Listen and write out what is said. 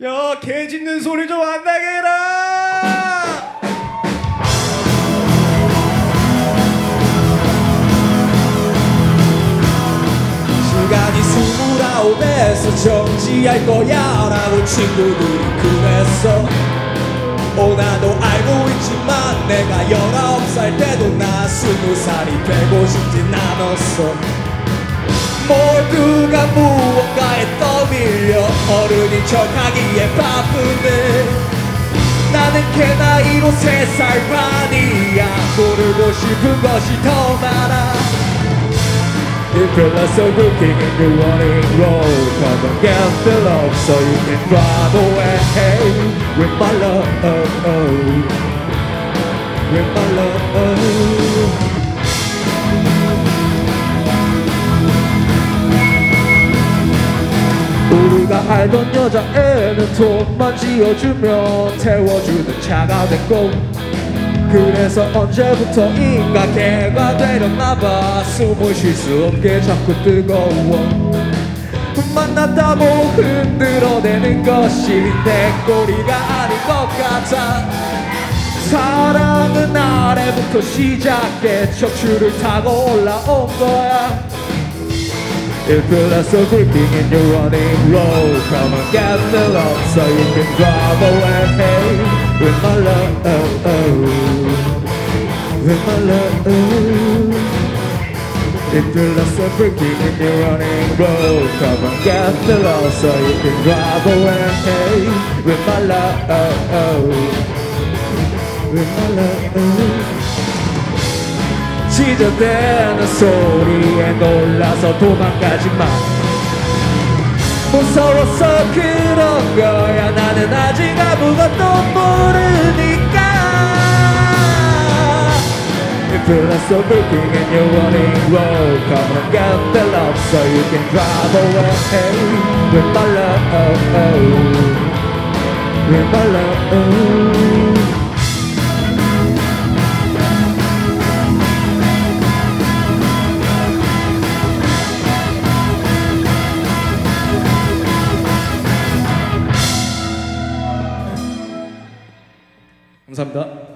야, 개 짖는 소리 좀 안 나게 해라! 시간이 스물아홉에서 정지할 거야 라고 친구들이 그랬어 어 나도 알고 있지만 내가 열아홉 살 때도 나 스무 살이 되고 싶진 않았어 모두가 무언가에 떠밀려 어른인 척하기에 바쁜데 나는 걔 나이로 세 살 반이야 모르고 싶은 것이 더 많아 If you're not so looking and you're running low Come and get the love so you can drive away With my love With my love 우리가 알던 여자애는 돈만 쥐어주면 태워주는 차가 됐고 그래서 언제부터인가 개가 되렸나봐 숨을 쉴 수 없게 자꾸 뜨거워. 만났다고 흔들어대는 것이 내 꼬리가 아닌 것 같아. 사랑은 아래부터 시작해 척추를 타고 올라온 거야 If you're not so creeping and you're running low Come and get the love so you can drive away With my love With my love If you're not so freaking and you're running low Come and get the love so you can drive away With my love With my love 지저대는 소리 에 놀라서 도망가지 마 무서워서 그런 거야 나는 아직 아무것도 모르니까 If you're not so looking and you're running low Come and get the love so you can drive away With my love With my love 감사합니다.